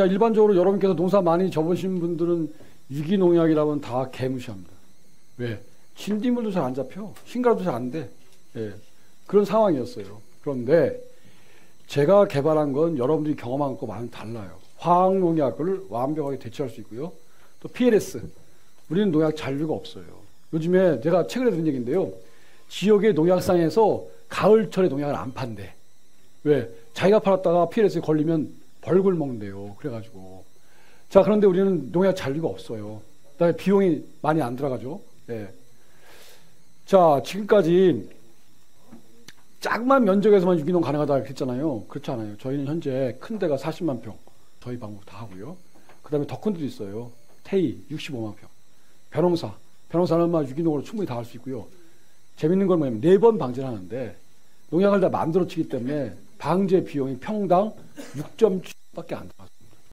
그냥 일반적으로 여러분께서 농사 많이 접으신 분들은 유기농약이라면 다 개무시합니다. 왜? 진딧물도 잘 안 잡혀. 신가도 잘 안 돼. 예. 그런 상황이었어요. 그런데 제가 개발한 건 여러분들이 경험한 것과 많이 달라요. 화학농약을 완벽하게 대처할 수 있고요. 또 PLS. 우리는 농약 잔류가 없어요. 요즘에 제가 최근에 들은 얘기인데요. 지역의 농약상에서 가을철에 농약을 안 판대. 왜? 자기가 팔았다가 PLS에 걸리면 벌굴 먹는데요. 그래가지고. 자, 그런데 우리는 농약 잔류가 없어요. 그다음에 비용이 많이 안 들어가죠. 예. 자, 지금까지 작만 면적에서만 유기농 가능하다 했잖아요. 그렇지 않아요. 저희는 현재 큰 데가 40만 평. 저희 방법 다 하고요. 그 다음에 더 큰 데도 있어요. 태희 65만 평. 벼농사. 벼농사는 막 유기농으로 충분히 다 할 수 있고요. 재밌는 건 뭐냐면 네 번 방제를 하는데 농약을 다 만들어 치기 때문에 방제 비용이 평당 6.7밖에 안 들어가요.